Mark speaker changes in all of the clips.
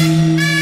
Speaker 1: Música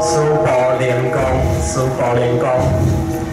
Speaker 2: 苏宝灵公，苏宝灵公。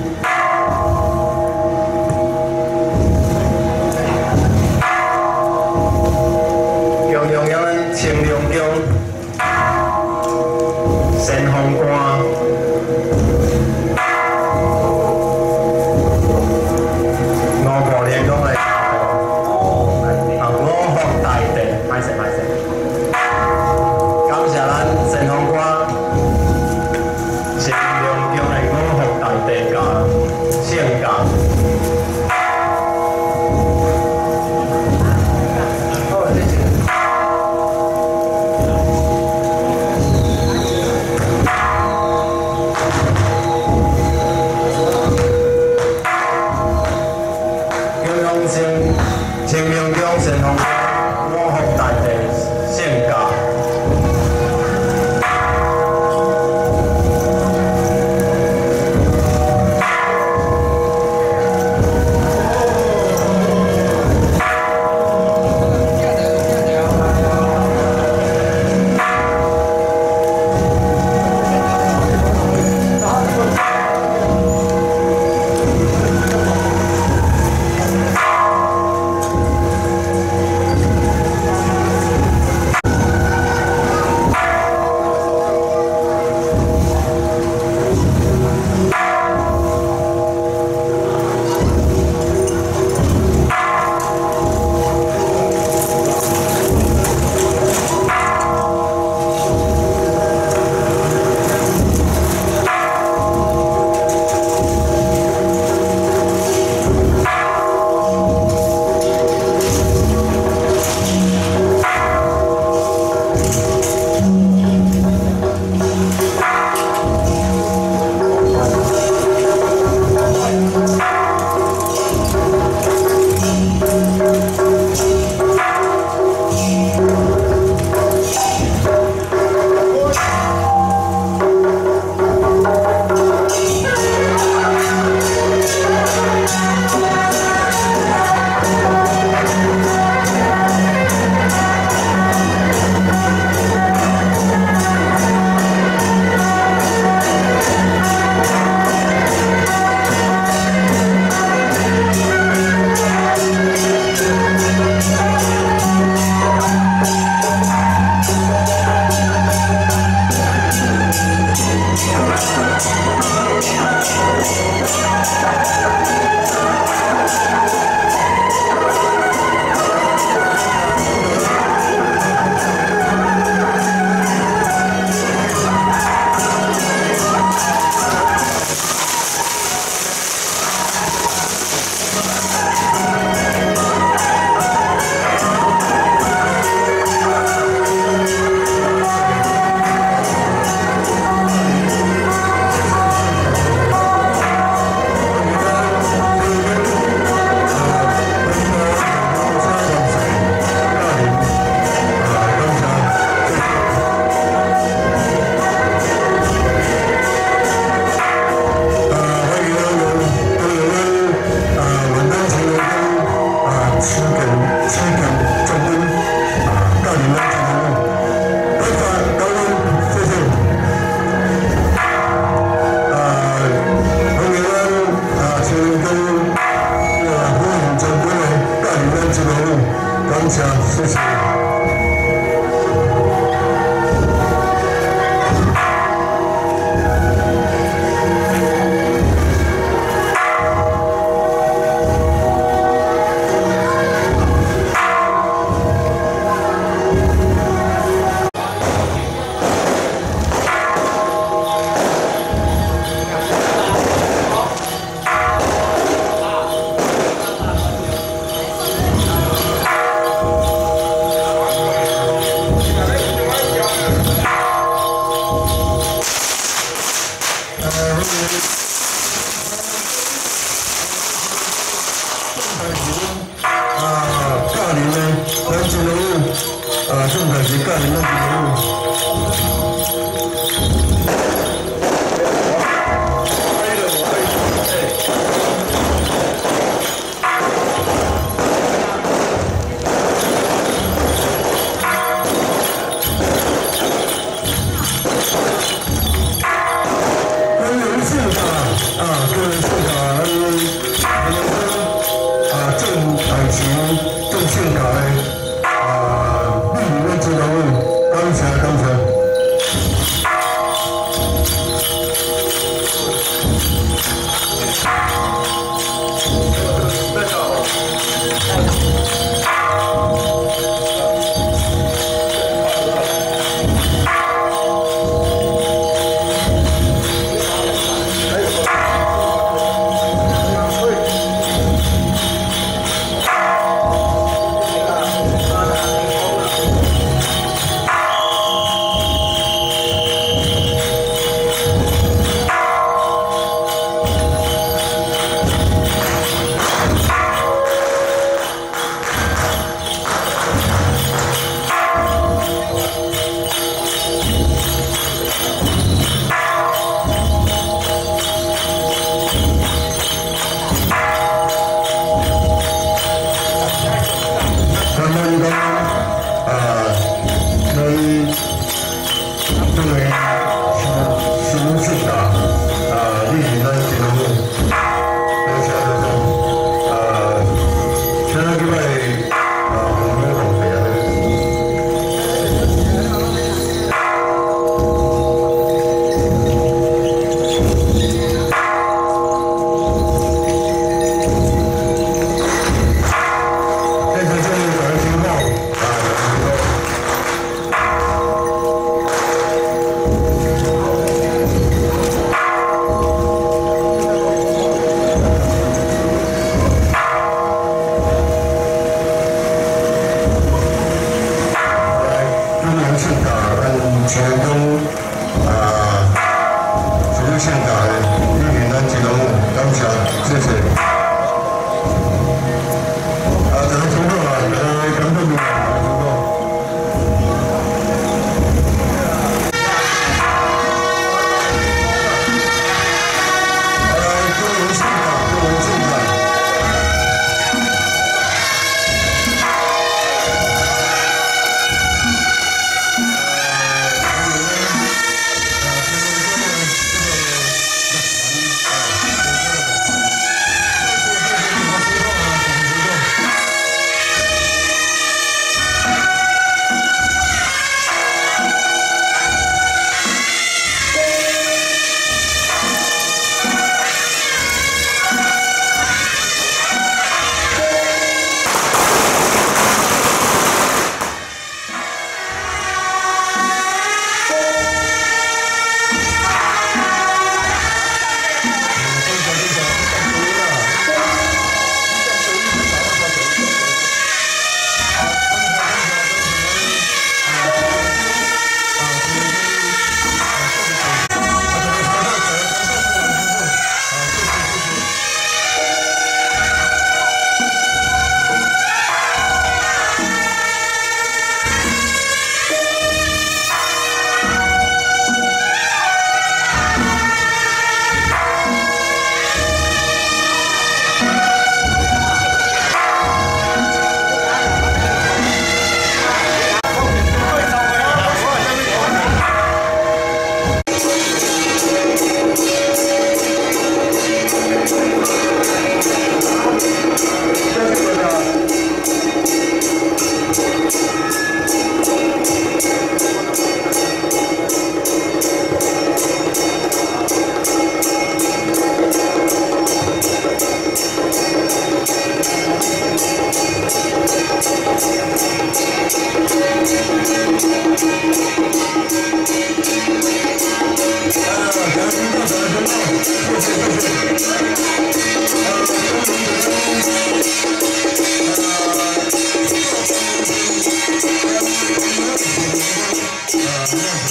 Speaker 1: Yeah.